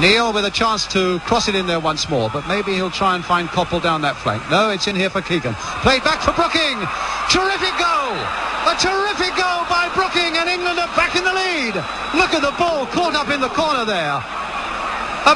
Neal with a chance to cross it in there once more, but maybe he'll try and find Coppell down that flank. No, it's in here for Keegan. Played back for Brooking. Terrific goal! A terrific goal by Brooking, and England are back in the lead. Look at the ball caught up in the corner there. A